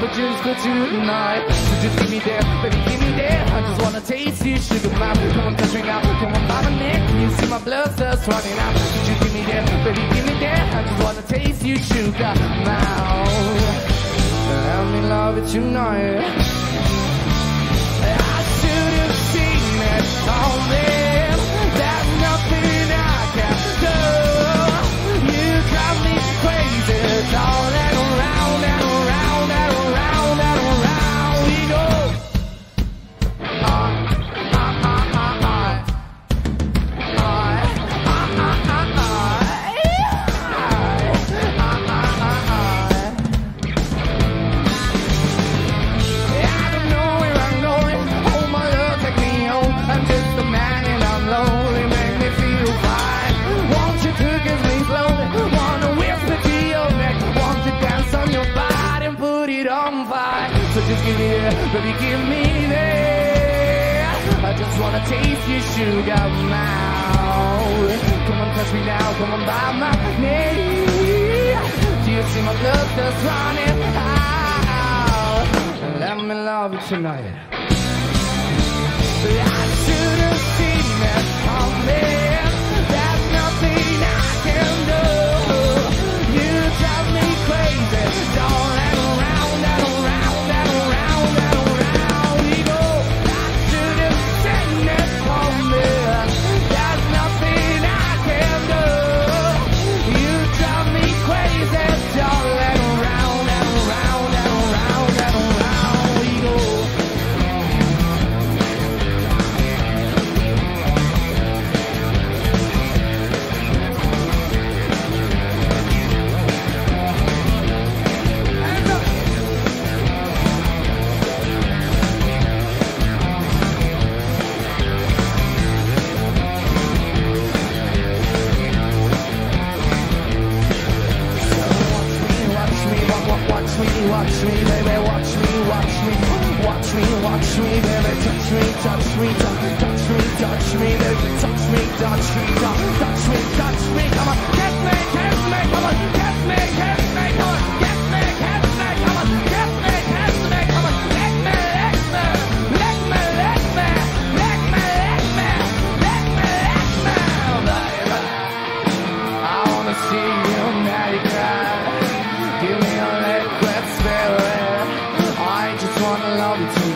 But just for tonight. So just give me that, baby, give me that. I just wanna taste you, sugar mom. Come on, touch me now, come on, by my neck. You see my blood cells running out. So just give me that, baby, give me that. I just wanna taste you, sugar mom. Let me love it tonight. I should have seen it coming. There's That, baby, give me that. I just wanna taste your sugar mouth. Come on, touch me now. Come on, by my knee. Do you see my love that's running out? Let me love you tonight. Watch me, baby, watch me, watch me. Watch me, watch me, baby. Touch me, touch me, touch me, touch me, baby. Touch me, touch me, touch me, touch me, touch me. corner be the